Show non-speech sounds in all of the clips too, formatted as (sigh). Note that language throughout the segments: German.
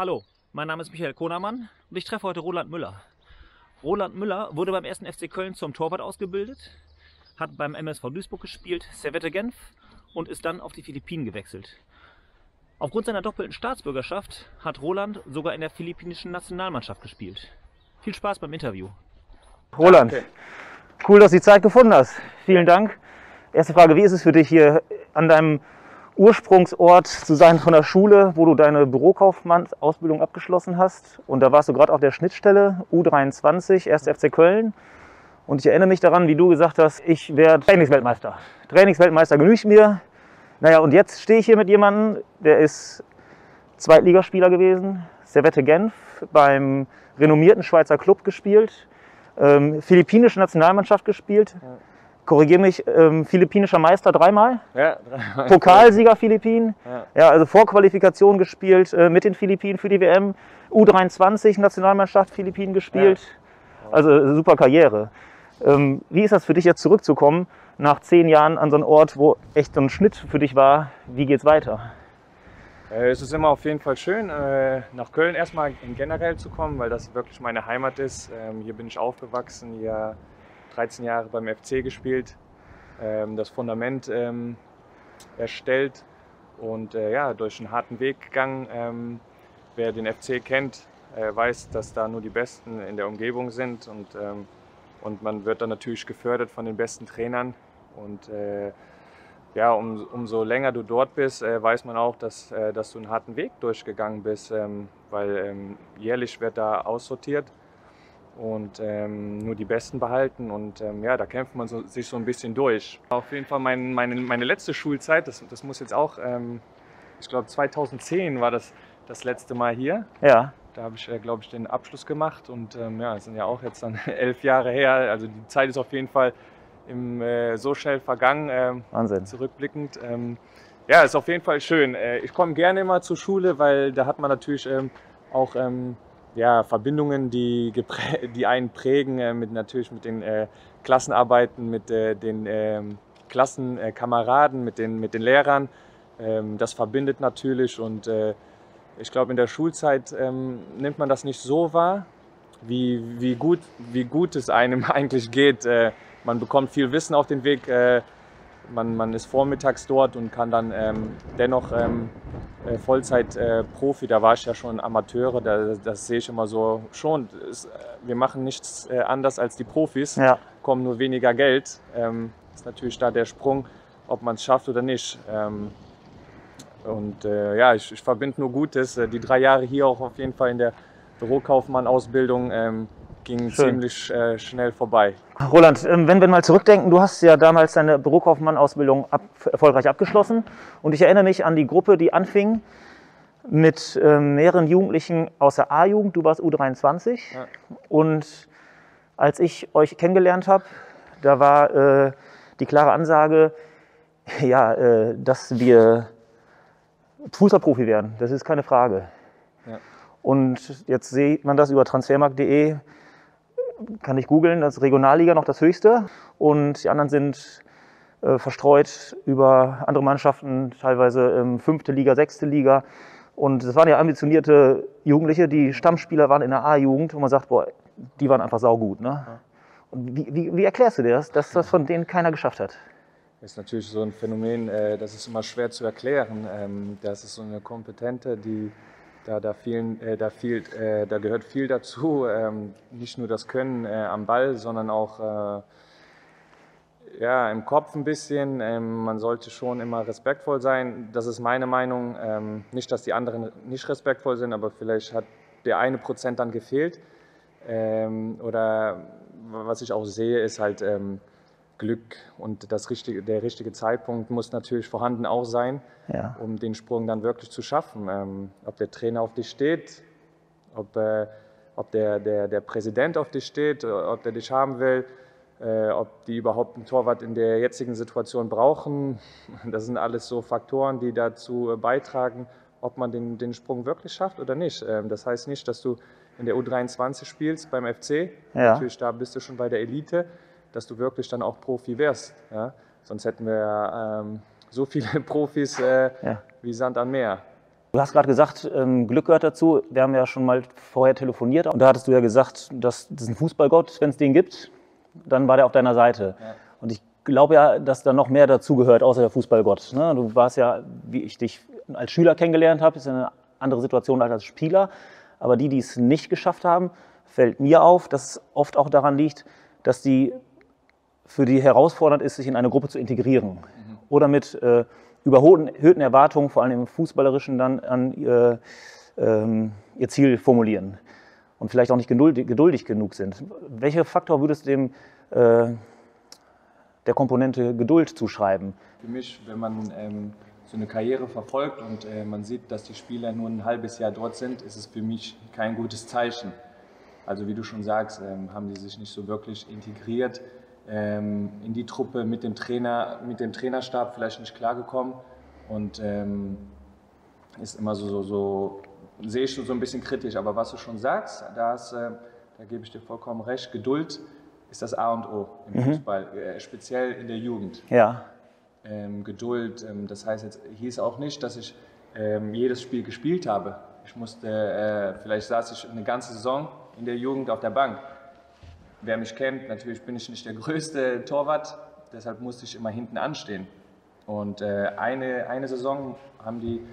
Hallo, mein Name ist Michael Konermann und ich treffe heute Roland Müller. Roland Müller wurde beim 1. FC Köln zum Torwart ausgebildet, hat beim MSV Duisburg gespielt, Servette Genf und ist dann auf die Philippinen gewechselt. Aufgrund seiner doppelten Staatsbürgerschaft hat Roland sogar in der philippinischen Nationalmannschaft gespielt. Viel Spaß beim Interview. Roland, cool, dass du die Zeit gefunden hast. Vielen Dank. Erste Frage, wie ist es für dich hier an deinem Ursprungsort zu sein von der Schule, wo du deine Bürokaufmannsausbildung abgeschlossen hast? Und da warst du gerade auf der Schnittstelle U23, 1. FC Köln. Und ich erinnere mich daran, wie du gesagt hast, ich werde Trainingsweltmeister. Trainingsweltmeister genügt mir. Naja, und jetzt stehe ich hier mit jemandem, der ist Zweitligaspieler gewesen, Servette Genf, beim renommierten Schweizer Club gespielt, ähm, philippinische Nationalmannschaft gespielt. Ja. Korrigiere mich, ähm, philippinischer Meister dreimal. Ja, (laughs) dreimal. Pokalsieger Philippinen. Ja. ja. also Vorqualifikation gespielt äh, mit den Philippinen für die WM. U23 Nationalmannschaft Philippinen gespielt. Ja. Also super Karriere. Ähm, wie ist das für dich jetzt zurückzukommen nach zehn Jahren an so einen Ort, wo echt so ein Schnitt für dich war? Wie geht's weiter? Äh, es ist immer auf jeden Fall schön, äh, nach Köln erstmal generell zu kommen, weil das wirklich meine Heimat ist. Ähm, hier bin ich aufgewachsen, hier 13 Jahre beim FC gespielt, ähm, das Fundament ähm, erstellt und äh, ja, durch einen harten Weg gegangen. Wer den FC kennt, weiß, dass da nur die Besten in der Umgebung sind und, und man wird dann natürlich gefördert von den besten Trainern und äh, ja, um, umso länger du dort bist, äh, weiß man auch, dass, äh, dass du einen harten Weg durchgegangen bist, ähm, weil ähm, jährlich wird da aussortiert und ähm, nur die Besten behalten und ähm, ja, da kämpft man so, sich so ein bisschen durch. Auf jeden Fall mein, meine, meine letzte Schulzeit, das, das muss jetzt auch, ähm, ich glaube 2010 war das das letzte Mal hier. Ja. Da habe ich, äh, glaube ich, den Abschluss gemacht und ähm, ja, es sind ja auch jetzt dann (laughs) elf Jahre her. Also die Zeit ist auf jeden Fall im, äh, so schnell vergangen. Ähm, Wahnsinn. Zurückblickend. Ähm, ja, ist auf jeden Fall schön. Äh, ich komme gerne immer zur Schule, weil da hat man natürlich auch ja, Verbindungen, die, (laughs) die einen prägen, äh, mit, natürlich mit den äh, Klassenarbeiten, mit äh, den ähm, Klassenkameraden, mit, den, mit den Lehrern. Ähm, das verbindet natürlich und äh, ich glaube, in der Schulzeit nimmt man das nicht so wahr, wie, wie, gut, wie gut es einem (laughs) eigentlich geht man bekommt viel Wissen auf den Weg. Äh, man, man ist vormittags dort und kann dann ähm, dennoch ähm, äh, Vollzeit-Profi, äh, da war ich ja schon Amateure, da, das sehe ich immer so schon. Es, wir machen nichts äh, anders als die Profis, ja. kommen nur weniger Geld. Ähm, ist natürlich da der Sprung, ob man es schafft oder nicht. Ähm, und äh, ja, ich, ich verbinde nur Gutes. Äh, die drei Jahre hier auch auf jeden Fall in der Bürokaufmann-Ausbildung ähm, ging Schön. ziemlich äh, schnell vorbei. Roland, ähm, wenn wir mal zurückdenken, du hast ja damals deine Bürokaufmann-Ausbildung ab, erfolgreich abgeschlossen und ich erinnere mich an die Gruppe, die anfing mit ähm, mehreren Jugendlichen aus der A-Jugend, du warst U23 ja. und als ich euch kennengelernt habe, da war äh, die klare Ansage, (laughs) ja, äh, dass wir Fußballprofi werden, das ist keine Frage. Ja. Und jetzt sieht man das über transfermarkt.de, kann ich googeln, das ist Regionalliga noch das höchste und die anderen sind äh, verstreut über andere Mannschaften, teilweise ähm, fünfte Liga, sechste Liga. Und das waren ja ambitionierte Jugendliche, die Stammspieler waren in der A-Jugend, wo man sagt, boah, die waren einfach saugut. Ne? Und wie, wie, wie erklärst du dir das, dass das von denen keiner geschafft hat? Das ist natürlich so ein Phänomen, äh, das ist immer schwer zu erklären. Ähm, das ist so eine Kompetente, die da, da, vielen, äh, da, viel, äh, da gehört viel dazu, ähm, nicht nur das Können äh, am Ball, sondern auch äh, ja, im Kopf ein bisschen. Ähm, man sollte schon immer respektvoll sein. Das ist meine Meinung. Ähm, nicht, dass die anderen nicht respektvoll sind, aber vielleicht hat der eine Prozent dann gefehlt. Ähm, oder was ich auch sehe, ist halt ähm, Glück und das richtige, der richtige Zeitpunkt muss natürlich vorhanden auch sein, ja. um den Sprung dann wirklich zu schaffen. Ähm, ob der Trainer auf dich steht, ob, äh, ob der, der, der Präsident auf dich steht, ob der dich haben will, äh, ob die überhaupt einen Torwart in der jetzigen Situation brauchen. (laughs) Das sind alles so Faktoren, die dazu äh, beitragen, ob man den, den Sprung wirklich schafft oder nicht. Ähm, das heißt nicht, dass du in der U23 spielst beim FC. Ja. Natürlich, da bist du schon bei der Elite dass du wirklich dann auch Profi wärst. Ja? Sonst hätten wir ähm, so viele (laughs) Profis äh, ja. wie Sand am Meer. Du hast gerade gesagt, ähm, Glück gehört dazu. Wir haben ja schon mal vorher telefoniert und da hattest du ja gesagt, dass das ein Fußballgott, wenn es den gibt, dann war der auf deiner Seite. Ja. Und ich glaube ja, dass da noch mehr dazu gehört, außer der Fußballgott. Ne? Du warst ja, wie ich dich als Schüler kennengelernt habe, ist eine andere Situation als als Spieler. Aber die, die es nicht geschafft haben, fällt mir auf, dass es oft auch daran liegt, dass die für die herausfordernd ist, sich in eine Gruppe zu integrieren. Mhm. Oder mit äh, überhöhten Erwartungen, vor allem im Fußballerischen, dann an ihr, ähm, ihr Ziel formulieren und vielleicht auch nicht geduldig, geduldig genug sind. Welcher Faktor würdest du dem äh, der Komponente Geduld zuschreiben? Für mich, wenn man ähm, so eine Karriere verfolgt und äh, man sieht, dass die Spieler nur ein halbes Jahr dort sind, ist es für mich kein gutes Zeichen. Also wie du schon sagst, ähm, haben die sich nicht so wirklich integriert ähm, in die Truppe mit dem Trainer, mit dem Trainerstab vielleicht nicht klargekommen und ähm, ist immer so, so, so sehe ich so ein bisschen kritisch. Aber was du schon sagst, da, ist, äh, da gebe ich dir vollkommen recht. Geduld ist das A und O im mhm. Fußball, äh, speziell in der Jugend. Ja. Ähm, Geduld, ähm, das heißt jetzt hieß auch nicht, dass ich ähm, jedes Spiel gespielt habe. Ich musste, äh, vielleicht saß ich eine ganze Saison in der Jugend auf der Bank. Wer mich kennt, natürlich bin ich nicht der größte Torwart, deshalb musste ich immer hinten anstehen. Und äh, eine, eine Saison haben die,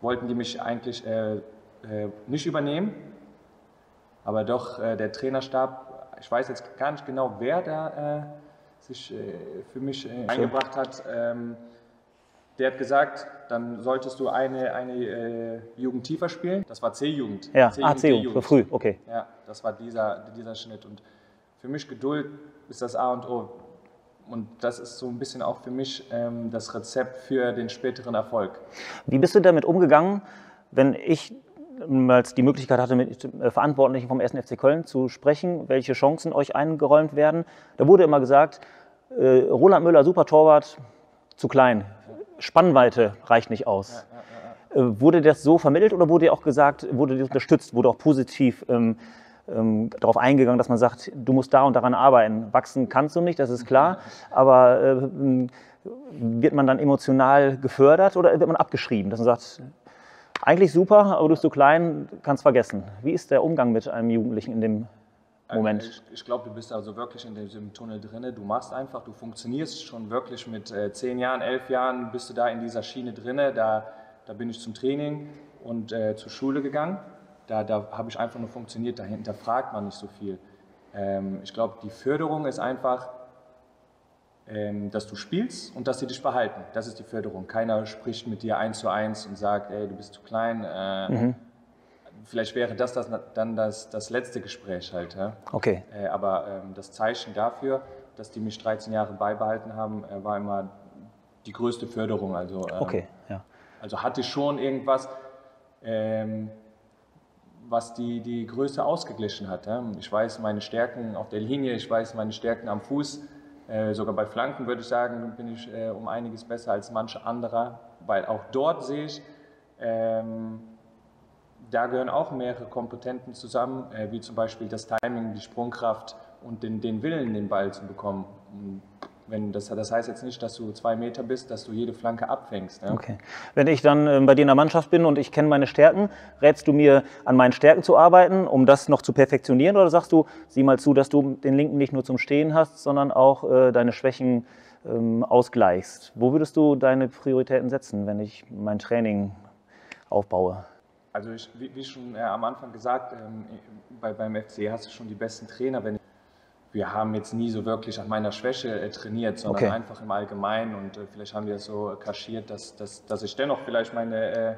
wollten die mich eigentlich äh, äh, nicht übernehmen, aber doch äh, der Trainerstab, ich weiß jetzt gar nicht genau, wer da äh, sich äh, für mich eingebracht hat. Ähm, der hat gesagt, dann solltest du eine, eine äh, Jugend tiefer spielen. Das war C-Jugend. Ja, C-Jugend, ah, C-Jugend, so früh, okay. Ja, das war dieser, dieser Schnitt. Und für mich Geduld ist das A und O. Und das ist so ein bisschen auch für mich ähm, das Rezept für den späteren Erfolg. Wie bist du damit umgegangen, wenn ich als die Möglichkeit hatte, mit äh, Verantwortlichen vom 1. FC Köln zu sprechen, welche Chancen euch eingeräumt werden? Da wurde immer gesagt, äh, Roland Müller, super Torwart, zu klein Spannweite reicht nicht aus. Ja, äh, wurde das so vermittelt oder wurde auch gesagt, wurde das unterstützt, wurde auch positiv ähm, ähm, darauf eingegangen, dass man sagt, du musst da und daran arbeiten. Wachsen kannst du nicht, das ist klar, (laughs) aber äh, wird man dann emotional gefördert oder wird man abgeschrieben, dass man sagt, eigentlich super, aber du bist zu klein, kannst vergessen. Wie ist der Umgang mit einem Jugendlichen in dem Moment. Ich, ich glaube, du bist also wirklich in diesem Tunnel drin. Du machst einfach, du funktionierst schon wirklich mit äh, zehn Jahren, elf Jahren, bist du da in dieser Schiene drin. Da, da bin ich zum Training und äh, zur Schule gegangen. Da, da habe ich einfach nur funktioniert, dahinter fragt man nicht so viel. Ähm, ich glaube, die Förderung ist einfach, ähm, dass du spielst und dass sie dich behalten. Das ist die Förderung. Keiner spricht mit dir eins zu eins und sagt, ey, du bist zu klein. Äh, mhm vielleicht wäre das, das dann das, das letzte Gespräch halt. Ja? Okay. Äh, aber ähm, das Zeichen dafür, dass die mich 13 Jahre beibehalten haben, äh, war immer die größte Förderung. Also, ähm, okay, ja. Also hatte ich schon irgendwas, ähm, was die, die Größe ausgeglichen hat. Ja? Ich weiß meine Stärken auf der Linie, ich weiß meine Stärken am Fuß. Äh, sogar bei Flanken würde ich sagen, bin ich äh, um einiges besser als manche anderer, weil auch dort sehe ich, ähm, da gehören auch mehrere Kompetenten zusammen, äh, wie zum Beispiel das Timing, die Sprungkraft und den, den Willen, den Ball zu bekommen. Wenn das, das heißt jetzt nicht, dass du zwei Meter bist, dass du jede Flanke abfängst. Ne? Okay. Wenn ich dann äh, bei dir in der Mannschaft bin und ich kenne meine Stärken, rätst du mir, an meinen Stärken zu arbeiten, um das noch zu perfektionieren? Oder sagst du, sieh mal zu, dass du den Linken nicht nur zum Stehen hast, sondern auch äh, deine Schwächen ähm, ausgleichst? Wo würdest du deine Prioritäten setzen, wenn ich mein Training aufbaue? Also ich, wie, schon äh, am Anfang gesagt, ähm, bei, beim FC hast du schon die besten Trainer. Wenn, wir haben jetzt nie so wirklich an meiner Schwäche äh, trainiert, sondern okay. einfach im Allgemeinen. Und äh, vielleicht haben wir es so kaschiert, dass, dass, dass ich dennoch vielleicht meine äh,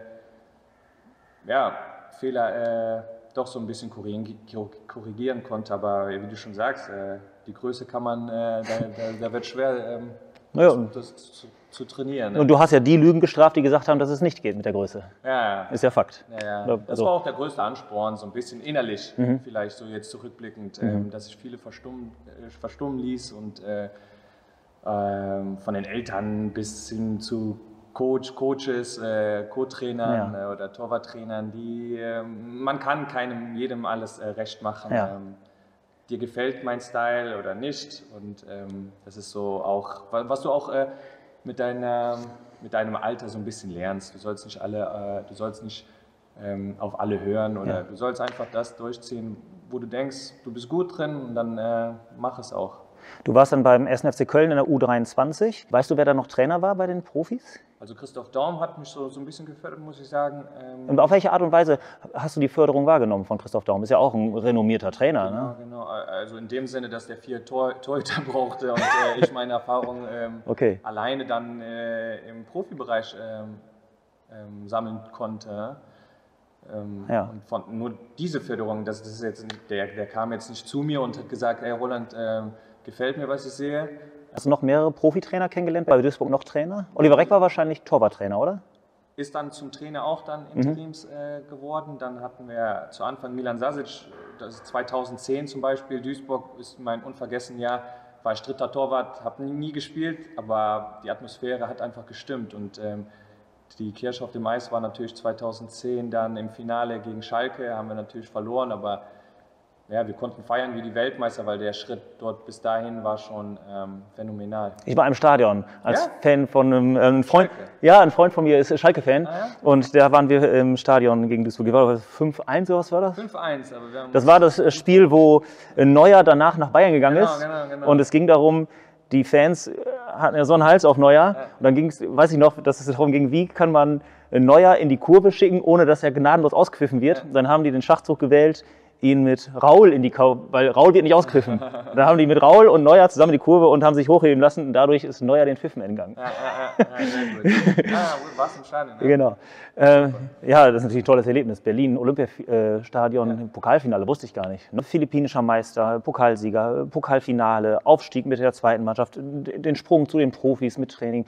ja, Fehler äh, doch so ein bisschen korrigieren konnte. Aber wie du schon sagst, äh, die Größe kann man, da, da, da, wird schwer, ähm, ja. das, das zu, trainieren. Ne? Und du hast ja die Lügen gestraft, die gesagt haben, dass es nicht geht mit der Größe. Ja, ja. Ist ja Fakt. Ja, ja. Das war auch der größte Ansporn, so ein bisschen innerlich, mhm. vielleicht so jetzt zurückblickend, mhm. ähm, dass ich viele verstummen, äh, verstummen ließ und äh, äh, von den Eltern bis hin zu Coach, Coaches, äh, Co-Trainern ja. Äh, oder Torwarttrainern, die ähm, man kann keinem jedem alles äh, recht machen. Ja. Ähm, dir gefällt mein Style oder nicht und ähm, das ist so auch, was du auch mit deiner, mit deinem Alter so ein bisschen lernst. Du sollst nicht alle, äh, du sollst nicht ähm, auf alle hören oder Ja. du sollst einfach das durchziehen, wo du denkst, du bist gut drin und dann äh, mach es auch. Du warst dann beim 1. FC Köln in der U23. Weißt du, wer da noch Trainer war bei den Profis? Also Christoph Daum hat mich so, so ein bisschen gefördert, muss ich sagen. Ähm, Und auf welche Art und Weise hast du die Förderung wahrgenommen von Christoph Daum? Ist ja auch ein renommierter Trainer. Genau, Ne? genau. Also in dem Sinne, dass der vier Tor Torhüter (laughs) brauchte und äh, ich meine Erfahrung ähm, Okay. alleine dann äh, im Profibereich ähm, ähm, sammeln konnte. Ähm, Ja. Und von, nur diese Förderung, das, das ist jetzt, der, der kam jetzt nicht zu mir und hat gesagt, hey Roland, ähm, gefällt mir, was ich sehe. Hast du noch mehrere Profitrainer kennengelernt? Bei Duisburg noch Trainer? Oliver Reck war wahrscheinlich Torwarttrainer, oder? Ist dann zum Trainer auch dann Mhm. Interims äh, geworden. Dann hatten wir zu Anfang Milan Sasic, das ist 2010 zum Beispiel. Duisburg ist mein unvergessen Jahr. War ich dritter Torwart, habe nie, nie gespielt, aber die Atmosphäre hat einfach gestimmt. Und ähm, die Kirsche auf dem Eis war natürlich 2010 dann im Finale gegen Schalke, haben wir natürlich verloren, aber ja, wir konnten feiern wie die Weltmeister, weil der Schritt dort bis dahin war schon ähm, phänomenal. Ich war im Stadion als Ja? Fan von einem ähm, Freund. Schalke? Ja, ein Freund von mir ist Schalke-Fan. Ah, ja? Und da waren wir im Stadion gegen Duisburg. War das? 5-1 oder was war das? 5-1, aber wir haben Das war das äh, Spiel, wo äh, Neuer danach nach Bayern gegangen Genau, ist. genau, genau. Und es ging darum, die Fans äh, hatten ja so einen Hals auf Neuer. Und dann ging es, weiß ich noch, dass es darum ging, wie kann man Neuer in die Kurve schicken, ohne dass er gnadenlos ausgepfiffen wird. Dann haben die den Schachzug gewählt, ihn mit Raul in die Kurve, weil Raul wird nicht ausgepfiffen. (laughs) dann haben die mit Raul und Neuer zusammen die Kurve und haben sich hochheben lassen. Und dadurch ist Neuer den Pfiffen entgangen. Ja, ja, ja, ja, sehr gut. (laughs) Warst im Stadion? Ne? Genau. Äh, ja, das ist natürlich ein tolles Erlebnis. Berlin, Olympiastadion, Pokalfinale, wusste ich gar nicht. Ne? Philippinischer Meister, Pokalsieger, Pokalfinale, Aufstieg mit der zweiten Mannschaft, den Sprung zu den Profis mit Training.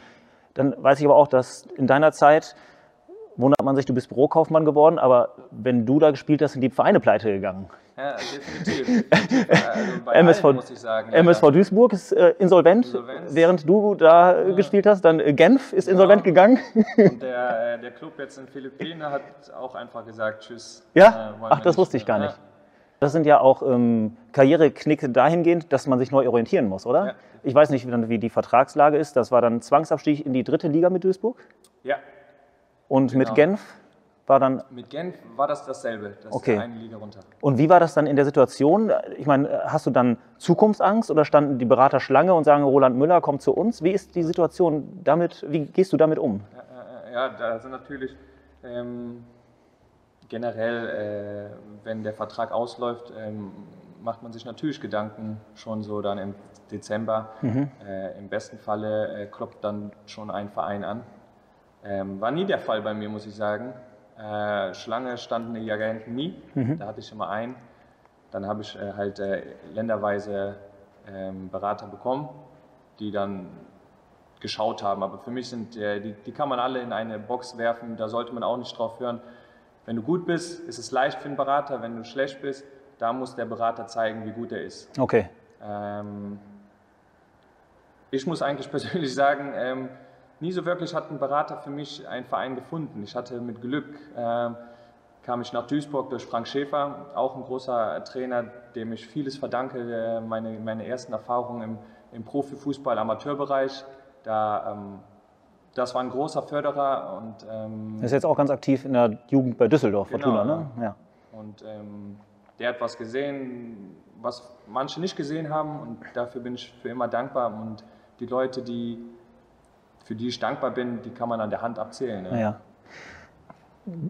Dann weiß ich aber auch, dass in deiner Zeit wundert man sich, du bist Bürokaufmann geworden, aber wenn du da gespielt hast, sind die Vereine pleite gegangen. Ja, definitiv. Also bei MSV, muss ich sagen. MSV Duisburg ist äh, insolvent, Insolvenz. während du da äh, gespielt hast. Dann äh, Genf ist insolvent gegangen. Und der, (laughs) äh, der Club jetzt in Philippinen hat auch einfach gesagt, tschüss. Ja? äh, Ach, das wusste ich gar nicht. Das sind ja auch ähm, Karriereknicke dahingehend, dass man sich neu orientieren muss, oder? Ja. Ich weiß nicht, wie, dann, wie die Vertragslage ist. Das war dann Zwangsabstieg in die dritte Liga mit Duisburg. Ja, Und mit Genau. Genf war dann. mit Genf war das dasselbe. Das Okay. ist eine Liga runter. Und wie war das dann in der Situation? Ich meine, hast du dann Zukunftsangst oder standen die Berater Schlange und sagen, Roland Müller, komm zu uns? Wie ist die Situation damit? Wie gehst du damit um? Ja, da sind natürlich ähm, generell, äh, wenn der Vertrag ausläuft, ähm, macht man sich natürlich Gedanken schon so dann im Dezember. Äh, Im besten Falle äh, klopft dann schon ein Verein an. Ähm, war nie der Fall bei mir, muss ich sagen. Äh, Schlange standen die Agenten nie, da hatte ich immer einen. Dann habe ich äh, halt äh, länderweise ähm, Berater bekommen, die dann geschaut haben. Aber für mich sind, äh, die, die kann man alle in eine Box werfen, da sollte man auch nicht drauf hören. Wenn du gut bist, ist es leicht für einen Berater. Wenn du schlecht bist, da muss der Berater zeigen, wie gut er ist. Okay. Ähm, ich muss eigentlich (laughs) persönlich sagen, ähm, nie so wirklich hat ein Berater für mich einen Verein gefunden. Ich hatte mit Glück, ähm, kam ich nach Duisburg durch Frank Schäfer, auch ein großer Trainer, dem ich vieles verdanke, äh, meine, meine ersten Erfahrungen im, im Profifußball, Amateurbereich. Da, ähm, das war ein großer Förderer und ähm, Ist jetzt auch ganz aktiv in der Jugend bei Düsseldorf, Genau, Fortuna, ne? Ja. und ähm, der hat was gesehen, was manche nicht gesehen haben und dafür bin ich für immer dankbar. Und die Leute, die, für die ich dankbar bin, die kann man an der Hand abzählen. Ne? Ja.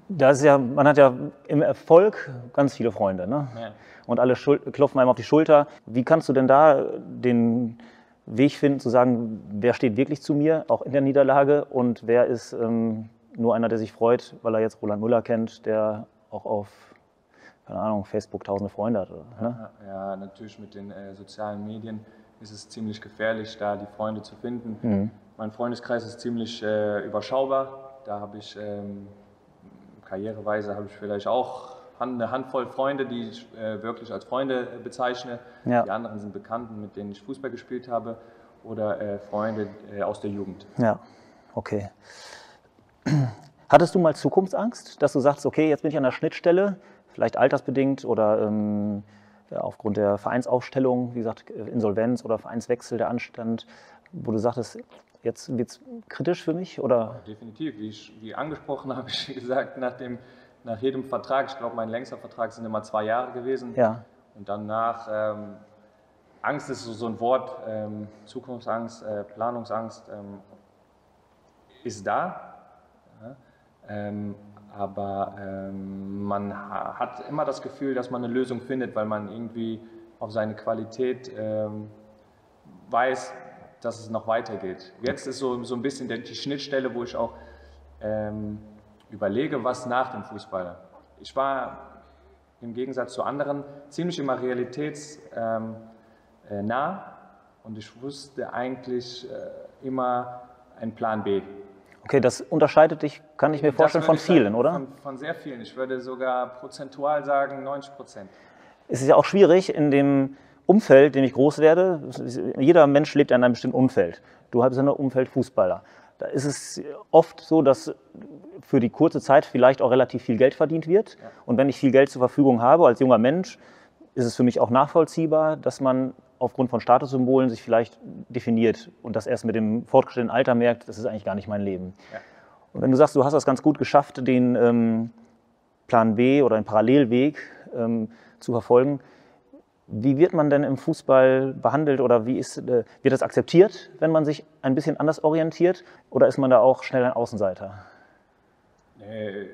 Da ist ja, man hat ja im Erfolg ganz viele Freunde, ne? Ja. Und alle klopfen einem auf die Schulter. Wie kannst du denn da den Weg finden, zu sagen, wer steht wirklich zu mir, auch in der Niederlage, und wer ist ähm, nur einer, der sich freut, weil er jetzt Roland Müller kennt, der auch auf, keine Ahnung, Facebook tausende Freunde hat. Oder, ne? Ja, natürlich mit den äh, sozialen Medien ist es ziemlich gefährlich, da die Freunde zu finden. Mhm. Mein Freundeskreis ist ziemlich äh, überschaubar. Da habe ich ähm, karriereweise habe ich vielleicht auch eine Handvoll Freunde, die ich äh, wirklich als Freunde äh, bezeichne. Ja. Die anderen sind Bekannten, mit denen ich Fußball gespielt habe oder äh, Freunde äh, aus der Jugend. Ja, okay. (clears throat) Hattest du mal Zukunftsangst, dass du sagst, okay, jetzt bin ich an der Schnittstelle, vielleicht altersbedingt oder ähm, ja, aufgrund der Vereinsaufstellung, wie gesagt, Insolvenz oder Vereinswechsel, der Anstand, wo du sagtest, Jetzt wird es kritisch für mich? Oder? Definitiv. Wie, ich, wie angesprochen (laughs) habe ich gesagt, nach, dem, nach jedem Vertrag, ich glaube, mein längster Vertrag sind immer zwei Jahre gewesen. Ja. Und danach, ähm, Angst ist so, so ein Wort, ähm, Zukunftsangst, äh, Planungsangst ähm, ist da. Ja? Ähm, aber ähm, man ha hat immer das Gefühl, dass man eine Lösung findet, weil man irgendwie auf seine Qualität ähm, weiß, dass es noch weitergeht. Jetzt ist so, so ein bisschen die Schnittstelle, wo ich auch ähm, überlege, was nach dem Fußball. Ich war im Gegensatz zu anderen ziemlich immer realitätsnah ähm, äh, und ich wusste eigentlich äh, immer einen Plan B. Okay, das unterscheidet dich, kann ich mir vorstellen, von vielen, oder? Von, von, sehr vielen. Ich würde sogar prozentual sagen 90 Prozent. Es ist ja auch schwierig in dem Umfeld, in dem ich groß werde. Jeder Mensch lebt in einem bestimmten Umfeld. Du hast ein Umfeld Fußballer. Da ist es oft so, dass für die kurze Zeit vielleicht auch relativ viel Geld verdient wird. Und wenn ich viel Geld zur Verfügung habe als junger Mensch, ist es für mich auch nachvollziehbar, dass man aufgrund von Statussymbolen sich vielleicht definiert und das erst mit dem fortgeschrittenen Alter merkt, das ist eigentlich gar nicht mein Leben. Ja. Und wenn du sagst, du hast das ganz gut geschafft, den ähm, Plan B oder einen Parallelweg ähm, zu verfolgen, wie wird man denn im Fußball behandelt oder wie ist, äh, wird das akzeptiert, wenn man sich ein bisschen anders orientiert oder ist man da auch schnell ein Außenseiter? Äh,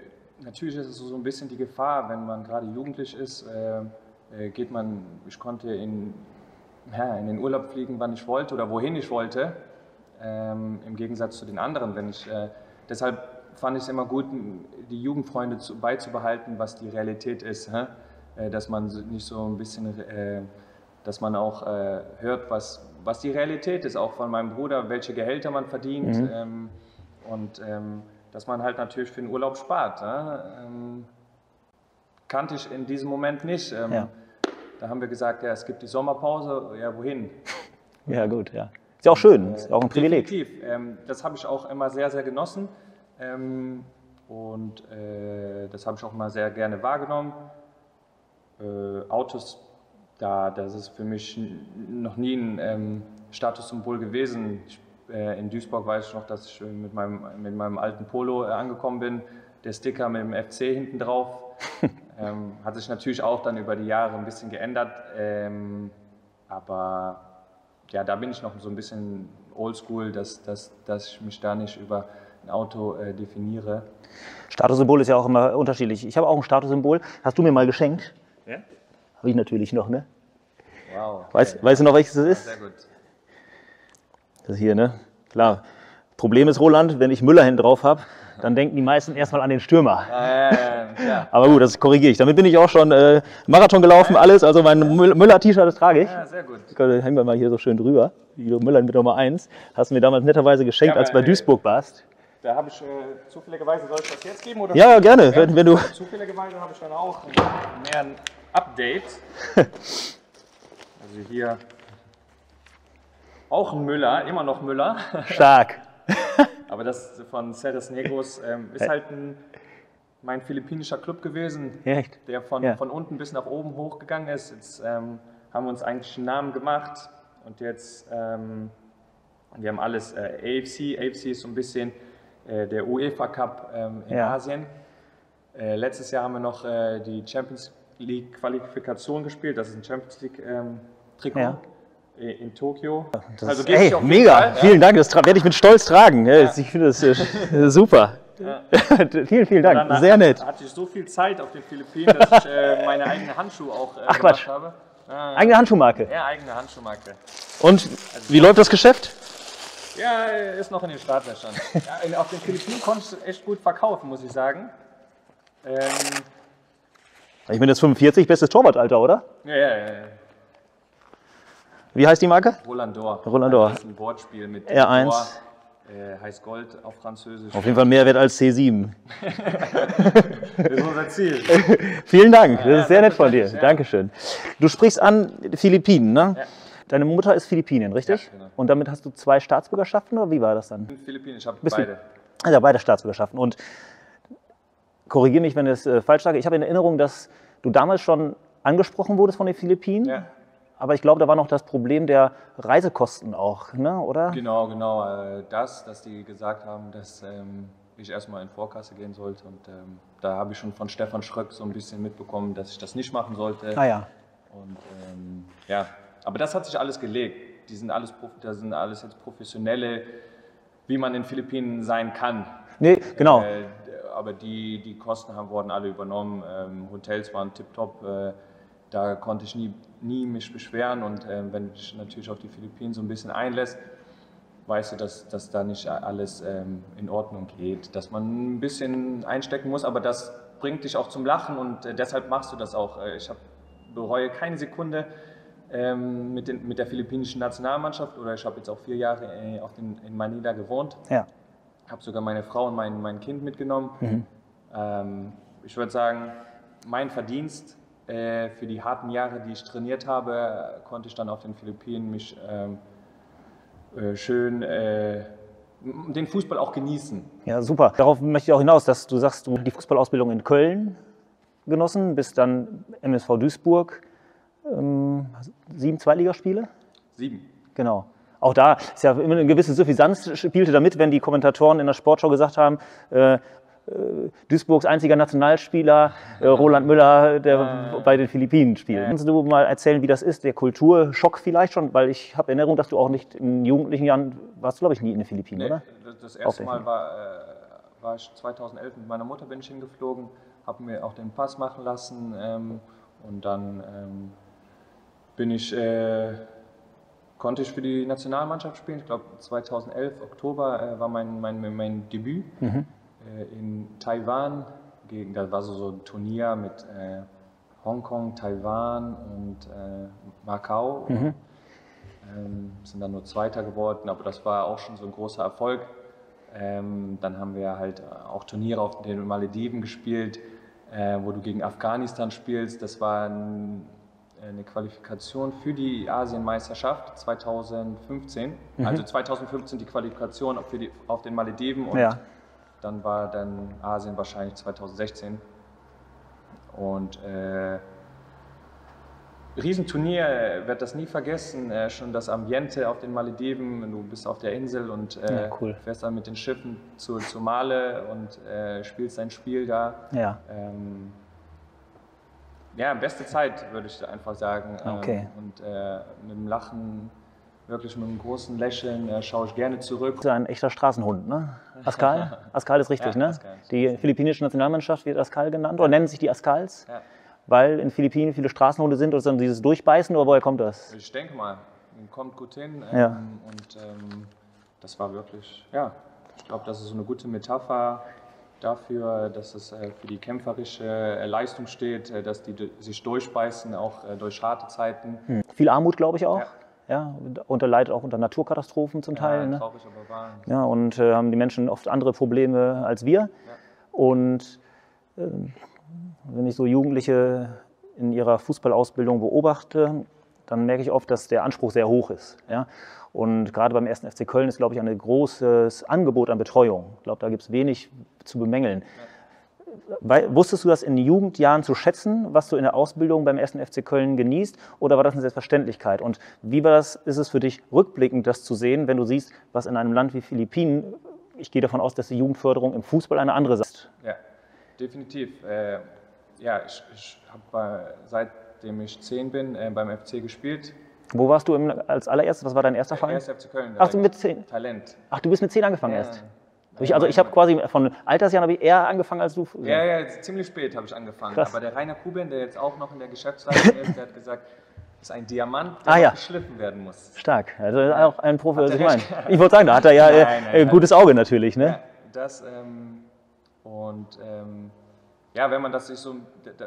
natürlich ist es so ein bisschen die Gefahr, wenn man gerade jugendlich ist, äh, äh geht man, ich konnte in ja, in den Urlaub fliegen, wann ich wollte oder wohin ich wollte, ähm, im Gegensatz zu den anderen. Wenn ich, äh, deshalb fand ich es immer gut, die Jugendfreunde zu, beizubehalten, was die Realität ist. Äh, dass man nicht so ein bisschen, äh, dass man auch äh, hört, was, was die Realität ist, auch von meinem Bruder, welche Gehälter man verdient. Mhm. Ähm, und ähm, dass man halt natürlich für den Urlaub spart. Ähm, kannte ich in diesem Moment nicht. Ja da haben wir gesagt, ja, es gibt die Sommerpause, ja, wohin? (laughs) Ja, gut, ja. Ist ja auch schön, ist ja auch ein Privileg. Definitiv. Das habe ich auch immer sehr, sehr genossen. Und äh, das habe ich auch immer sehr gerne wahrgenommen. Äh, Autos, da, das ist für mich noch nie ein ähm, Statussymbol gewesen. Ich, äh, in Duisburg weiß ich noch, dass ich mit meinem, mit meinem alten Polo äh, angekommen bin. Der Sticker mit dem FC hinten drauf. (laughs) Ähm, hat sich natürlich auch dann über die Jahre ein bisschen geändert, ähm, aber ja, da bin ich noch so ein bisschen oldschool, dass, dass, dass ich mich da nicht über ein Auto äh, definiere. Statussymbol ist ja auch immer unterschiedlich. Ich habe auch ein Statussymbol. Hast du mir mal geschenkt? Ja? Habe ich natürlich noch, ne? Wow. Weißt, okay. weißt du noch, welches das ist? Ja, sehr gut. Das hier, ne? Klar. Problem ist, Roland, wenn ich Müller hin drauf habe, dann denken die meisten erstmal an den Stürmer. Äh, ja. Aber gut, das korrigiere ich. Damit bin ich auch schon äh, Marathon gelaufen, alles. Also mein Müller-T-Shirt, das trage ich. Ja, sehr gut. Das hängen wir mal hier so schön drüber. Müller mit Nummer 1. Hast du mir damals netterweise geschenkt, ja, als du bei Duisburg warst. Da habe ich äh, zufälligerweise, soll ich das jetzt geben? Oder ja, gerne. Ja? Wenn, wenn, du zufälligerweise habe ich dann auch mehr ein Update. also hier auch ein Müller, immer noch Müller. Stark. (laughs) Aber das von Ceres Negros ähm, ist halt ein, mein philippinischer Club gewesen, Echt? der von, ja. von unten bis nach oben hochgegangen ist. Jetzt ähm, haben wir uns eigentlich einen Namen gemacht und jetzt, ähm, wir haben alles äh, AFC. AFC ist so ein bisschen äh, der UEFA Cup ähm, in ja. Asien. Äh, letztes Jahr haben wir noch äh, die Champions League Qualifikation gespielt. Das ist ein Champions League ähm, Trikot. Ja in Tokio. Das also ey, mega, Fall, vielen Dank, das werde ich mit Stolz tragen. Ja. Ich finde das äh, (laughs) super. Ja. (laughs) vielen, vielen Dank, dann, sehr nett. Hatte ich so viel Zeit auf den Philippinen, dass ich äh, (laughs) meine eigene Handschuhe auch äh, Ach, Quatsch. habe. Ah. Eigene Handschuhmarke? Ja, eigene Handschuhmarke. Und also, wie läuft das Geschäft? Ja, ist noch in den Startlöchern. ja, auf den Philippinen konnte ich echt gut verkaufen, muss ich sagen. Ähm, ich bin jetzt 45, bestes Torwartalter, oder? Ja, ja, ja. Wie heißt die Marke? Rolandor. Rolandor. Das ist ein Wortspiel mit R1. Dor, äh, heißt Gold auf Französisch. Auf jeden Fall mehr wert als C7. (laughs) das ist unser Ziel. (laughs) Vielen Dank, das ist sehr nett von dir. Ja. Dankeschön. Du sprichst an Philippinen, ne? Ja. Deine Mutter ist Philippinin, richtig? Ja, genau. Und damit hast du zwei Staatsbürgerschaften oder wie war das dann? Ich bin Philippinen, ich habe beide. Also beide Staatsbürgerschaften. Und korrigiere mich, wenn ich es äh, falsch sage. Ich habe in Erinnerung, dass du damals schon angesprochen wurdest von den Philippinen. Ja Aber ich glaube, da war noch das Problem der Reisekosten auch, ne? oder? Genau, genau. Äh, das, dass die gesagt haben, dass ähm, ich erstmal in Vorkasse gehen sollte. Und ähm, da habe ich schon von Stefan Schröck so ein bisschen mitbekommen, dass ich das nicht machen sollte. Ah ja. Und ähm, ja, aber das hat sich alles gelegt. Die sind alles, das sind alles jetzt professionelle, wie man in Philippinen sein kann. Nee, genau. Äh, aber die, die Kosten haben, wurden alle übernommen. Ähm, Hotels waren tiptop. Äh, da konnte ich nie, nie mich beschweren. Und äh, wenn du dich natürlich auf die Philippinen so ein bisschen einlässt, weißt du, dass, dass da nicht alles ähm, in Ordnung geht. Dass man ein bisschen einstecken muss, aber das bringt dich auch zum Lachen und äh, deshalb machst du das auch. Äh, ich hab, bereue keine Sekunde ähm, mit, den, mit der philippinischen Nationalmannschaft oder ich habe jetzt auch vier Jahre äh, auf den, in Manila gewohnt. Ja. Habe sogar meine Frau und mein, mein Kind mitgenommen. Mhm. Ähm, ich würde sagen, mein Verdienst äh, für die harten Jahre, die ich trainiert habe, konnte ich dann auf den Philippinen mich ähm, äh, schön äh, den Fußball auch genießen. Ja, super. Darauf möchte ich auch hinaus, dass du sagst, du die Fußballausbildung in Köln genossen, bist dann MSV Duisburg, ähm, sieben Zweitligaspiele? Sieben. Genau. Auch da ist ja immer eine gewisse Suffisanz spielte damit, wenn die Kommentatoren in der Sportschau gesagt haben, äh, äh, Duisburgs einziger Nationalspieler, äh, Roland Müller, der bei den Philippinen spielt. Kannst du mal erzählen, wie das ist, der Kulturschock vielleicht schon? Weil ich habe Erinnerung, dass du auch nicht in jugendlichen Jahren, warst glaube ich nie in den Philippinen, nee, oder? Das erste Mal war, äh, war ich 2011 mit meiner Mutter bin ich hingeflogen, habe mir auch den Pass machen lassen ähm, und dann ähm, bin ich, äh, konnte ich für die Nationalmannschaft spielen. Ich glaube 2011, Oktober äh, war mein, mein, mein Debüt. Mhm äh, in Taiwan, gegen, da war so, so ein Turnier mit äh, Hongkong, Taiwan und äh, Macau. Mhm. Ähm, sind dann nur Zweiter geworden, aber das war auch schon so ein großer Erfolg. Ähm, dann haben wir halt auch Turniere auf den Malediven gespielt, äh, wo du gegen Afghanistan spielst. Das war ein, eine Qualifikation für die Asienmeisterschaft 2015. Mhm. Also 2015 die Qualifikation für die, auf den Malediven und Ja. dann war dann Asien wahrscheinlich 2016. Und äh, Riesenturnier, äh, werde das nie vergessen. Äh, schon das Ambiente auf den Malediven, du bist auf der Insel und äh, Ja, cool. fährst dann mit den Schiffen zu, zu Male und äh, spielst dein Spiel da. Ja. Ähm, ja, beste Zeit, würde ich einfach sagen. Ähm, Okay. und äh, mit dem Lachen, wirklich mit einem großen Lächeln, äh, schaue ich gerne zurück. Das ist ein echter Straßenhund, ne? Askal? (laughs) Askal ist richtig, Ja, ne? Askal. Die philippinische Nationalmannschaft wird Askal genannt oder nennen sich die Askals, Ja. weil in Philippinen viele Straßenhunde sind und dann dieses Durchbeißen oder woher kommt das? Ich denke mal, kommt gut hin. Ja. Ähm, Und ähm, das war wirklich, ja, ich glaube, das ist so eine gute Metapher dafür, dass es äh, für die kämpferische äh, Leistung steht, äh, dass die sich durchbeißen, auch durch harte Zeiten. Hm. Viel Armut, glaube ich auch. Ja. Ja. und er leidet auch unter Naturkatastrophen zum Teil. Ja, ne? traurig, aber wahr. Ja, und äh, haben die Menschen oft andere Probleme als wir. Und äh, wenn ich so Jugendliche in ihrer Fußballausbildung beobachte, dann merke ich oft, dass der Anspruch sehr hoch ist. Ja? Und gerade beim 1. FC Köln ist, glaube ich, ein großes Angebot an Betreuung. Ich glaube, da gibt es wenig zu bemängeln. Wusstest du das in Jugendjahren zu schätzen, was du in der Ausbildung beim 1. FC Köln genießt, oder war das eine Selbstverständlichkeit? Und wie war das, ist es für dich rückblickend, das zu sehen, wenn du siehst, was in einem Land wie Philippinen, ich gehe davon aus, dass die Jugendförderung im Fußball eine andere ist. Ja, definitiv. Äh, ja, ich, ich habe seitdem ich zehn bin äh, beim FC gespielt. Wo warst du im, als allererstes? Was war dein erster Verein? Erst FC Köln. Ach, du mit zehn? Talent. Ach, du bist mit zehn angefangen Ja. erst. Ich, also ich habe quasi von Altersjahren habe ich eher angefangen als du. Ja, ja, ziemlich spät habe ich angefangen. Krass. Aber der Rainer Kuben, der jetzt auch noch in der Geschäftsleitung ist, der hat gesagt, das ist ein Diamant, der Ah, ja. geschliffen werden muss. Stark. Also auch ein Profi. Hat Also ich meine, ich wollte sagen, da hat er ja (laughs) äh, Nein, nein, äh, nein. gutes Auge natürlich, ne? Ja, das, ähm, und ähm, ja, wenn man das sich so,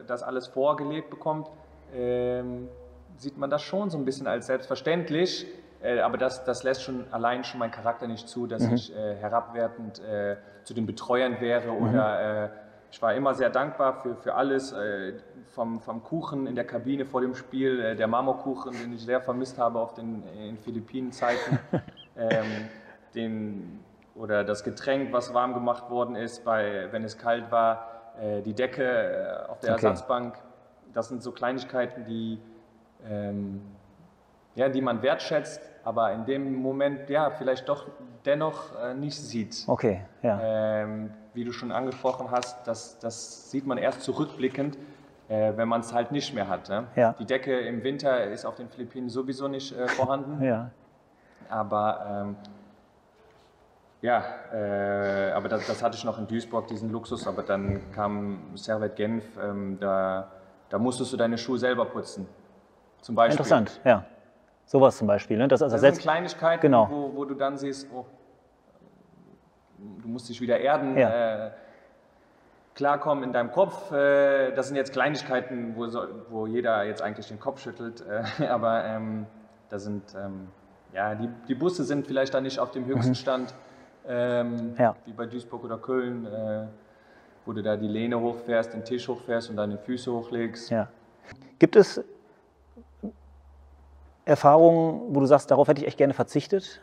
das alles vorgelebt bekommt, ähm, sieht man das schon so ein bisschen als selbstverständlich. Äh, aber das, das lässt schon allein schon mein Charakter nicht zu, dass ich äh, herabwertend äh, zu den Betreuern wäre oder äh, ich war immer sehr dankbar für, für alles, äh, vom, vom Kuchen in der Kabine vor dem Spiel, der Marmorkuchen, den ich sehr vermisst habe auf den in Philippinen-Zeiten, (laughs) ähm, den, oder das Getränk, was warm gemacht worden ist, bei, wenn es kalt war, die Decke auf der Okay. Ersatzbank. Das sind so Kleinigkeiten, die, ähm, ja, die man wertschätzt, aber in dem Moment ja vielleicht doch dennoch äh, nicht sieht. Okay, ja. Ähm, wie du schon angesprochen hast, das, das sieht man erst zurückblickend, äh, wenn man es halt nicht mehr hat. Ne? Ja. Die Decke im Winter ist auf den Philippinen sowieso nicht äh, vorhanden, (laughs) ja. aber ähm, ja, äh, aber das, das hatte ich noch in Duisburg, diesen Luxus, aber dann kam Servet Genf, ähm, da, da musstest du deine Schuhe selber putzen. Zum Beispiel. Interessant, ja. Sowas zum Beispiel. Ne? Das, also Das selbst, sind Kleinigkeiten, Genau. wo, wo du dann siehst, oh, du musst dich wieder erden, Ja. äh, klarkommen in deinem Kopf. Äh, das sind jetzt Kleinigkeiten, wo, wo jeder jetzt eigentlich den Kopf schüttelt, äh, (laughs) aber ähm, da sind, ähm, ja, die, die Busse sind vielleicht dann nicht auf dem höchsten Stand, ähm, Mhm. Ja. wie bei Duisburg oder Köln, äh, wo du da die Lehne hochfährst, den Tisch hochfährst und deine Füße hochlegst. ja. Gibt es Erfahrungen, wo du sagst, darauf hätte ich echt gerne verzichtet?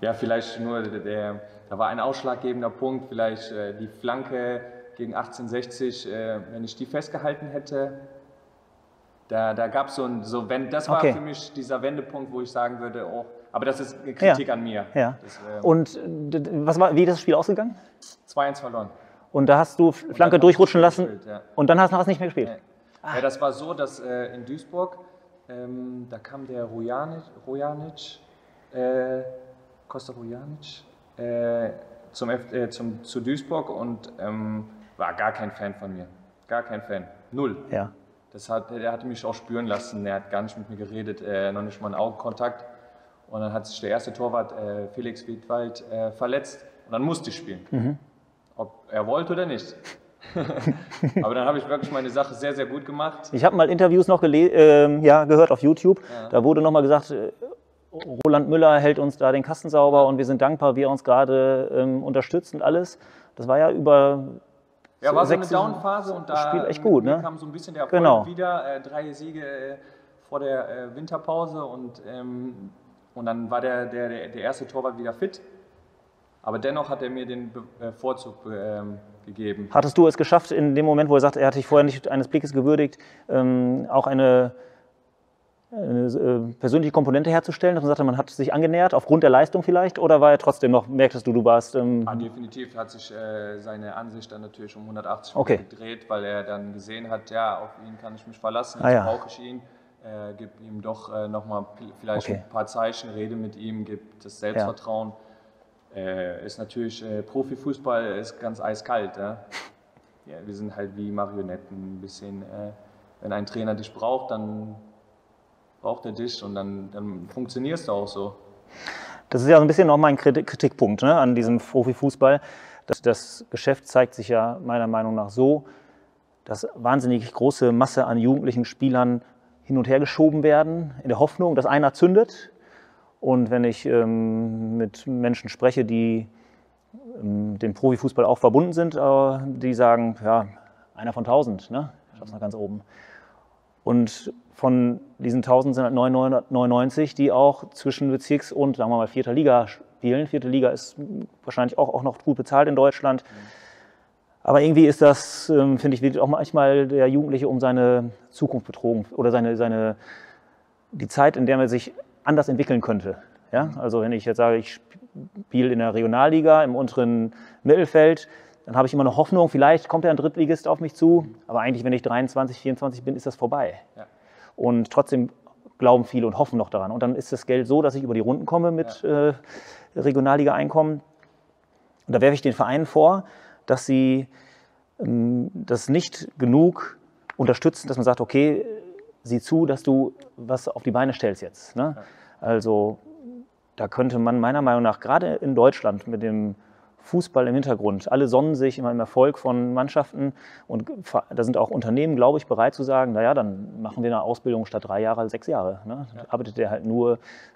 Ja, vielleicht nur, der, da war ein ausschlaggebender Punkt, vielleicht äh, die Flanke gegen 1860, äh, wenn ich die festgehalten hätte. Da, da gab es so ein, so, wenn, das war Okay. für mich dieser Wendepunkt, wo ich sagen würde, oh, aber das ist eine Kritik Ja. an mir. Ja. Das, äh, Und was war, wie ist das Spiel ausgegangen? 2-1 verloren. Und da hast du Flanke durchrutschen lassen gespielt, ja. und dann hast du du nicht mehr gespielt. Ja. Ja, das war so, dass äh, in Duisburg, ähm, da kam der Rojanic, Rojanic äh, Costa Rojanic, äh, zum, F- äh, zum, zu Duisburg und ähm, war gar kein Fan von mir. Gar kein Fan. Null. Ja. Das hat, der hatte mich auch spüren lassen. Er hat gar nicht mit mir geredet, äh, noch nicht mal einen Augenkontakt. Und dann hat sich der erste Torwart, äh, Felix Wiedwald, äh, verletzt. Und dann musste ich spielen. Ob er wollte oder nicht. Aber dann habe ich wirklich meine Sache sehr, sehr gut gemacht. Ich habe mal Interviews noch ähm, ja, gehört auf YouTube. Da wurde nochmal gesagt, äh, Roland Müller hält uns da den Kasten sauber und wir sind dankbar, wie er uns gerade ähm, unterstützt und alles. Das war ja über Ja, war so eine Down-Phase und da echt gut, mir ne? kam so ein bisschen der Erfolg Genau. wieder. Äh, drei Siege äh, vor der äh, Winterpause und, ähm, und dann war der, der, der erste Torwart wieder fit. Aber dennoch hat er mir den äh, Vorzug ähm, gegeben. Hattest du es geschafft, in dem Moment, wo er sagt, er hat dich vorher nicht eines Blickes gewürdigt, ähm, auch eine, eine äh, persönliche Komponente herzustellen, dass man sagte, man hat sich angenähert, aufgrund der Leistung vielleicht? Oder war er trotzdem noch, merktest du, du warst. Ähm, Ah, definitiv hat sich äh, seine Ansicht dann natürlich um 180 Okay. gedreht, weil er dann gesehen hat, ja, auf ihn kann ich mich verlassen, Ah, jetzt ja. brauche ich ihn. Äh, gib ihm doch äh, nochmal vielleicht Okay. ein paar Zeichen, rede mit ihm, gib das Selbstvertrauen. Äh, ist natürlich, äh, Profifußball ist ganz eiskalt. Ja? Ja, wir sind halt wie Marionetten ein bisschen. Äh, wenn ein Trainer dich braucht, dann braucht er dich und dann, dann funktionierst du auch so. Das ist ja so ein bisschen noch mein Kritik- Kritikpunkt ne, an diesem Profifußball. Das, das Geschäft zeigt sich ja meiner Meinung nach so, dass wahnsinnig große Masse an jugendlichen Spielern hin und her geschoben werden, in der Hoffnung, dass einer zündet. Und wenn ich ähm, mit Menschen spreche, die ähm, dem Profifußball auch verbunden sind, äh, die sagen, ja, einer von tausend, ne? schaff's nach ganz oben. Und von diesen 1000 sind halt 999, die auch zwischen Bezirks- und, sagen wir mal, vierter Liga spielen. Vierte Liga ist wahrscheinlich auch, auch noch gut bezahlt in Deutschland. Aber irgendwie ist das, ähm, finde ich, wird auch manchmal der Jugendliche um seine Zukunft betrogen oder seine, seine, die Zeit, in der man sich anders entwickeln könnte. Ja? Also wenn ich jetzt sage, ich spiele in der Regionalliga im unteren Mittelfeld, dann habe ich immer noch Hoffnung, vielleicht kommt ja ein Drittligist auf mich zu. Aber eigentlich, wenn ich 23, 24 bin, ist das vorbei. Ja. Und trotzdem glauben viele und hoffen noch daran. Und dann ist das Geld so, dass ich über die Runden komme mit äh, Regionalliga-Einkommen. Und da werfe ich den Vereinen vor, dass sie ähm, das nicht genug unterstützen, dass man sagt, okay, sieh zu, dass du was auf die Beine stellst jetzt. Ne? Also da könnte man meiner Meinung nach gerade in Deutschland mit dem Fußball im Hintergrund, alle sonnen sich immer im Erfolg von Mannschaften und da sind auch Unternehmen, glaube ich, bereit zu sagen, naja, dann machen wir eine Ausbildung statt drei Jahre, sechs Jahre. Ne? Dann arbeitet der halt nur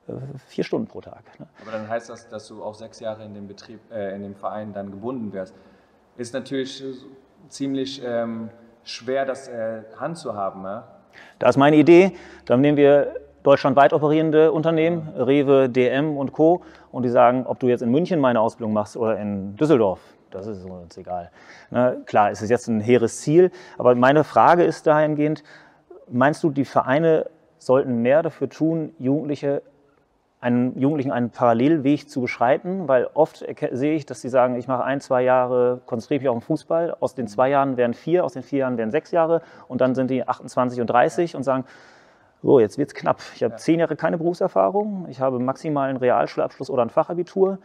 äh, vier Stunden pro Tag. Ne? Aber dann heißt das, dass du auch sechs Jahre in dem Betrieb, äh, in dem Verein dann gebunden wärst. Ist natürlich äh, ziemlich ähm, schwer, das äh, handzuhaben. Ja? Da ist meine Idee, dann nehmen wir deutschlandweit operierende Unternehmen, Rewe, DM und Co. Und die sagen, ob du jetzt in München meine Ausbildung machst oder in Düsseldorf, das ist uns egal. Ne, klar, es ist jetzt ein hehres Ziel, aber meine Frage ist dahingehend, meinst du, die Vereine sollten mehr dafür tun, Jugendliche einen Jugendlichen einen Parallelweg zu beschreiten, weil oft sehe ich, dass sie sagen, ich mache ein, zwei Jahre, konzentriere mich auf den Fußball, aus den zwei Jahren werden vier, aus den vier Jahren werden sechs Jahre und dann sind die 28 und 30 und sagen, so, jetzt wird es knapp. Ich habe zehn Jahre keine Berufserfahrung, ich habe maximal einen Realschulabschluss oder ein Fachabitur.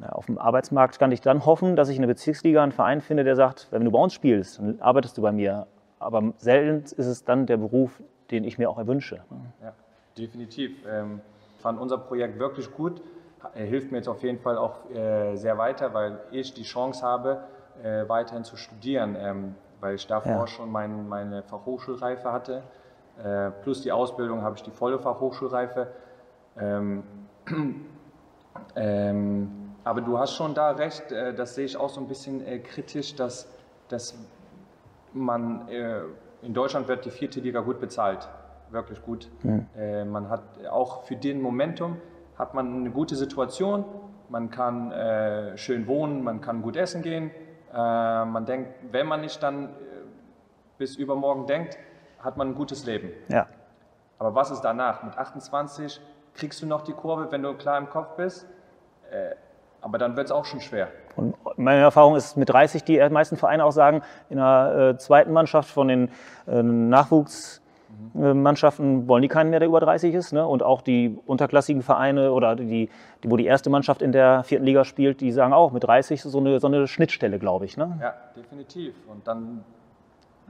Ja, auf dem Arbeitsmarkt kann ich dann hoffen, dass ich in der Bezirksliga einen Verein finde, der sagt, wenn du bei uns spielst, dann arbeitest du bei mir. Aber selten ist es dann der Beruf, den ich mir auch erwünsche. Ja, definitiv. Ähm fand unser Projekt wirklich gut. Hilft mir jetzt auf jeden Fall auch äh, sehr weiter, weil ich die Chance habe, äh, weiterhin zu studieren, ähm, weil ich davor ja. schon mein, meine Fachhochschulreife hatte. Äh, plus die Ausbildung habe ich die volle Fachhochschulreife. Ähm, (clears throat) ähm, aber du hast schon da recht, äh, das sehe ich auch so ein bisschen äh, kritisch, dass, dass man äh, in Deutschland wird die vierte Liga gut bezahlt wirklich gut. Mhm. Äh, man hat auch für den Momentum hat man eine gute Situation. Man kann äh, schön wohnen, man kann gut essen gehen. Äh, man denkt, wenn man nicht dann äh, bis übermorgen denkt, hat man ein gutes Leben. Ja. Aber was ist danach? Mit 28 kriegst du noch die Kurve, wenn du klar im Kopf bist. Äh, aber dann wird es auch schon schwer. Und meine Erfahrung ist mit 30, die meisten Vereine auch sagen, in der äh, zweiten Mannschaft von den Nachwuchs äh, Mannschaften wollen die keinen mehr, der über 30 ist. Ne? Und auch die unterklassigen Vereine oder die, die, wo die erste Mannschaft in der vierten Liga spielt, die sagen auch mit 30 so eine, so eine Schnittstelle, glaube ich. Ne? Ja, definitiv. Und dann,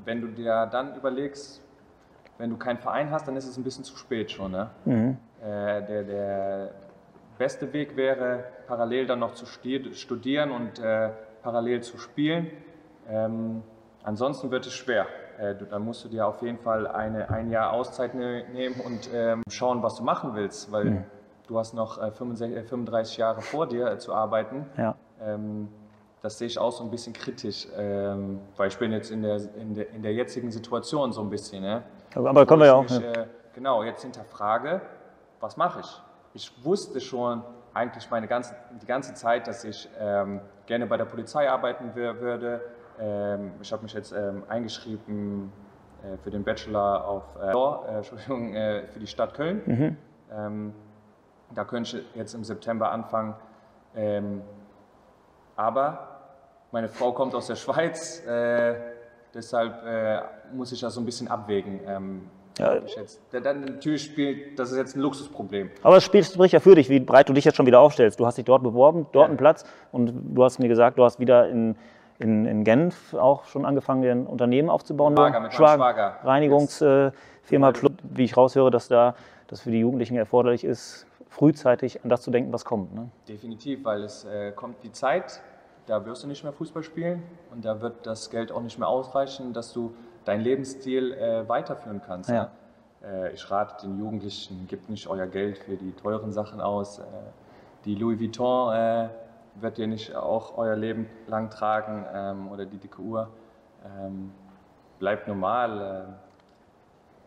wenn du dir dann überlegst, wenn du keinen Verein hast, dann ist es ein bisschen zu spät schon. Ne? Mhm. Äh, der, der beste Weg wäre, parallel dann noch zu studieren und äh, parallel zu spielen. Ähm, ansonsten wird es schwer äh, dann musst du dir auf jeden Fall eine, ein Jahr Auszeit ne, nehmen und ähm, schauen, was du machen willst, weil mhm. du hast noch äh, 65, 35 äh, Jahre vor dir äh, zu arbeiten. Ja. Ähm, das sehe ich auch so ein bisschen kritisch, ähm, weil ich bin jetzt in der, in der, in der jetzigen Situation so ein bisschen. Ne? Aber können wir ja auch. Mich, ja. Äh, genau, jetzt hinterfrage, was mache ich? Ich wusste schon eigentlich meine ganze, die ganze Zeit, dass ich ähm, gerne bei der Polizei arbeiten würde, ich habe mich jetzt ähm, eingeschrieben äh, für den Bachelor auf äh, äh, Entschuldigung, für die Stadt Köln. Mhm. Ähm, da könnte ich jetzt im September anfangen. Ähm, aber meine Frau kommt aus der Schweiz, deshalb muss ich das so ein bisschen abwägen. Ähm, ja. Dann natürlich spielt, das ist jetzt ein Luxusproblem. Aber es spricht ja für dich, wie breit du dich jetzt schon wieder aufstellst. Du hast dich dort beworben, dort ja. einen Platz und du hast mir gesagt, du hast wieder in in, in Genf auch schon angefangen, ein Unternehmen aufzubauen. Schwager, mit Schwager. Schwager. Reinigungsfirma, yes. wie ich raushöre, dass da das für die Jugendlichen erforderlich ist, frühzeitig an das zu denken, was kommt. Ne? Definitiv, weil es äh, kommt die Zeit, da wirst du nicht mehr Fußball spielen und da wird das Geld auch nicht mehr ausreichen, dass du deinen Lebensstil äh, weiterführen kannst. Ja. Ne? Äh, ich rate den Jugendlichen, gebt nicht euer Geld für die teuren Sachen aus. Äh, die Louis Vuitton wird ihr nicht auch euer Leben lang tragen ähm, oder die dicke Uhr. Ähm, bleibt normal. Äh,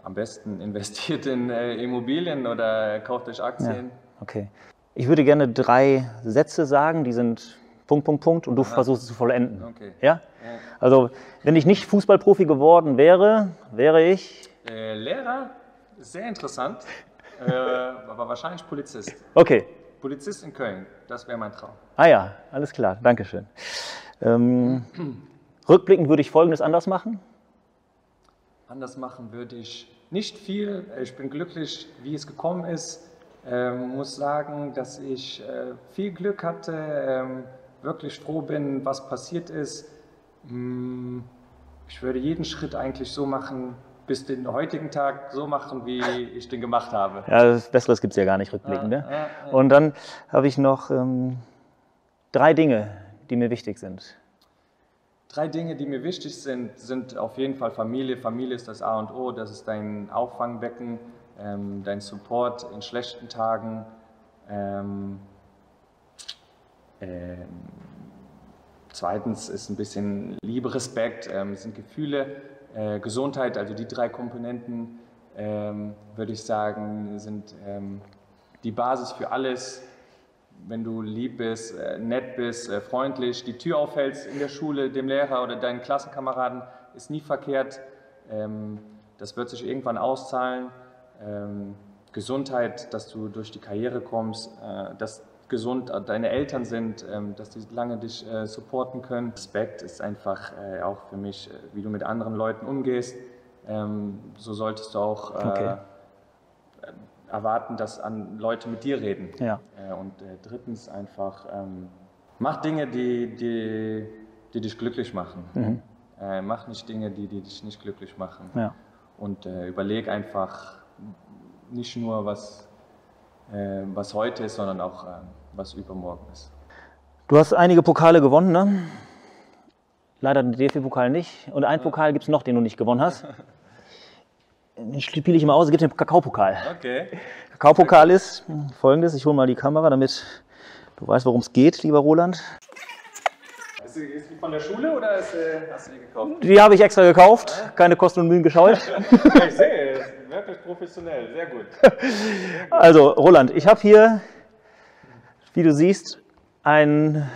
am besten (laughs) investiert in äh, Immobilien oder kauft euch Aktien. Ja, okay. Ich würde gerne drei Sätze sagen, die sind Punkt, Punkt, Punkt und du Aha. versuchst es zu vollenden. Okay. Ja? ja? Also, wenn ich nicht Fußballprofi geworden wäre, wäre ich. Äh, Lehrer, sehr interessant, (laughs) äh, aber wahrscheinlich Polizist. Okay, Polizist in Köln, das wäre mein Traum. Ah ja, alles klar, Dankeschön. Ähm, rückblickend würde ich Folgendes anders machen? Anders machen würde ich nicht viel. Ich bin glücklich, wie es gekommen ist. Ähm, muss sagen, dass ich äh, viel Glück hatte, ähm, wirklich froh bin, was passiert ist. Hm, ich würde jeden Schritt eigentlich so machen, bis den heutigen Tag so machen, wie ich den gemacht habe. Ja, das Besseres gibt es ja gar nicht rückblickend. Ne? Ja, ja, ja. Und dann habe ich noch ähm, drei Dinge, die mir wichtig sind. Drei Dinge, die mir wichtig sind, sind auf jeden Fall Familie. Familie ist das A und O, das ist dein Auffangbecken, ähm, dein Support in schlechten Tagen. Ähm, ähm, zweitens ist ein bisschen Liebe, Respekt, ähm, sind Gefühle äh, Gesundheit, also die drei Komponenten, ähm, würde ich sagen, sind ähm, die Basis für alles. Wenn du lieb bist, äh, nett bist, äh, freundlich, die Tür aufhältst in der Schule, dem Lehrer oder deinen Klassenkameraden, ist nie verkehrt. Ähm, das wird sich irgendwann auszahlen. ähm, Gesundheit, dass du durch die Karriere kommst, äh, dass gesund deine Eltern sind, ähm, dass die lange dich äh, supporten können. Respekt ist einfach äh, auch für mich, äh, wie du mit anderen Leuten umgehst. Ähm, so solltest du auch äh, Okay. erwarten, dass an Leute mit dir reden. Ja. Äh, und äh, drittens einfach, ähm, mach Dinge, die, die, die dich glücklich machen. Mhm. Äh, mach nicht Dinge, die, die dich nicht glücklich machen. Ja. Und äh, überleg einfach nicht nur, was, äh, was heute ist, sondern auch, äh, was übermorgen ist. Du hast einige Pokale gewonnen, ne? Leider den DFB-Pokal nicht. Und einen Pokal gibt es noch, den du nicht gewonnen hast. Den spiele ich immer aus, es gibt den Kakaopokal. Okay. Kakaopokal ist folgendes, ich hole mal die Kamera, damit du weißt, worum es geht, lieber Roland. Ist die, ist die von der Schule oder ist, äh, hast du die gekauft? Die habe ich extra gekauft, keine Kosten und Mühen gescheut. (laughs) ich sehe, ist wirklich professionell, sehr gut. (laughs) Also, Roland, ich habe hier, wie du siehst, ein,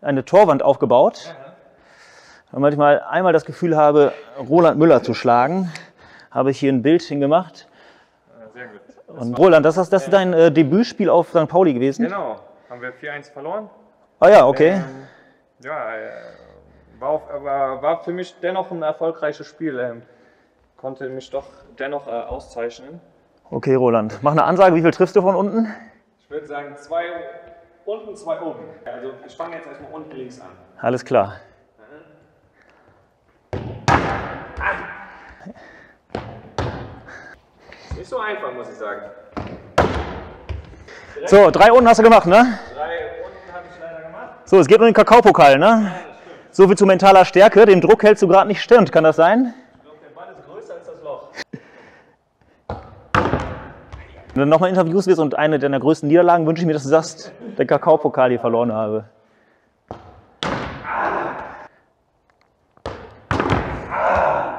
eine Torwand aufgebaut. Damit ich mal einmal das Gefühl habe, Roland Müller zu schlagen, habe ich hier ein Bild hingemacht. Sehr gut. Und Roland, das ist, das ist dein äh, Debütspiel auf St. Pauli gewesen? Genau, haben wir 4-1 verloren. Ah ja, okay. Ähm, ja, äh, war, auf, war, war für mich dennoch ein erfolgreiches Spiel. Ähm, konnte mich doch dennoch äh, auszeichnen. Okay, Roland. Mach eine Ansage, wie viel triffst du von unten? Ich würde sagen, zwei unten, zwei oben. Also ich fange jetzt erstmal unten links an. Alles klar. Ist nicht so einfach, muss ich sagen. So, drei unten hast du gemacht, ne? Drei unten habe ich leider gemacht. So, es geht um den Kakaopokal, ne? So viel zu mentaler Stärke. Den Druck hältst du gerade nicht stirnt, kann das sein? Ich glaube, der Ball ist größer als das Loch. Wenn du nochmal Interviews wirst und eine deiner größten Niederlagen, wünsche ich mir, dass du sagst, der Kakaopokal hier verloren habe.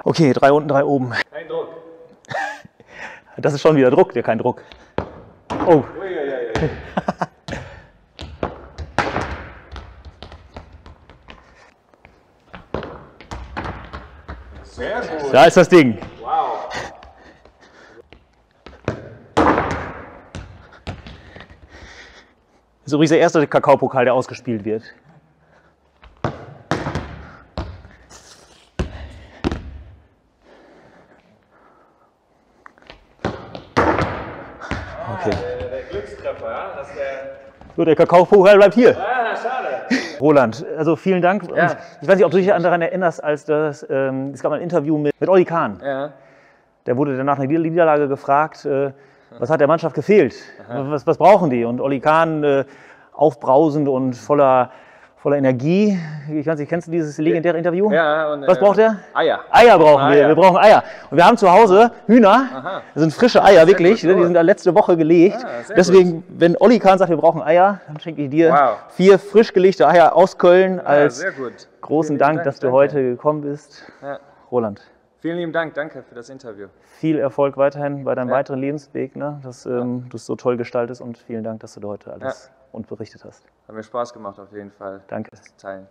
Okay, drei unten, drei oben. Kein Druck. (laughs) Das ist schon wieder Druck, der kein Druck. Oh. (laughs) Sehr gut. da ist das Ding. Wow. Das ist übrigens der erste Kakaopokal, der ausgespielt wird. Okay. Der, der Glückstreffer, ja? Das der. So, der Kakaopokal bleibt hier. Ah, schade. Roland, also vielen Dank. Ja. Ich weiß nicht, ob du dich daran erinnerst, als das, ähm, es gab ein Interview mit, mit Olli Kahn. Ja. Der wurde dann nach einer Niederlage gefragt, äh, was hat der Mannschaft gefehlt? Was, was brauchen die? Und Olli Kahn, äh, aufbrausend und voller, voller Energie. Ich weiß nicht, kennst du dieses legendäre Interview? Ja, und, Was äh, braucht er? Eier. Eier brauchen wir. Eier. Wir brauchen Eier. Und wir haben zu Hause Hühner. Aha. Das sind frische Eier, wirklich. gut? Die sind da letzte Woche gelegt. Ah, Deswegen, wenn Olli Kahn sagt, wir brauchen Eier, dann schenke ich dir Wow. vier frisch gelegte Eier aus Köln Ja, als sehr gut. großen Dank, Dank, dass du danke. heute gekommen bist. Ja. Roland, Vielen lieben Dank, danke für das Interview. viel Erfolg weiterhin bei deinem Ja. weiteren Lebensweg, ne? dass ähm, du es so toll gestaltest und vielen Dank, dass du da heute alles und berichtet hast. Hat mir Spaß gemacht auf jeden Fall. Danke. Teilen.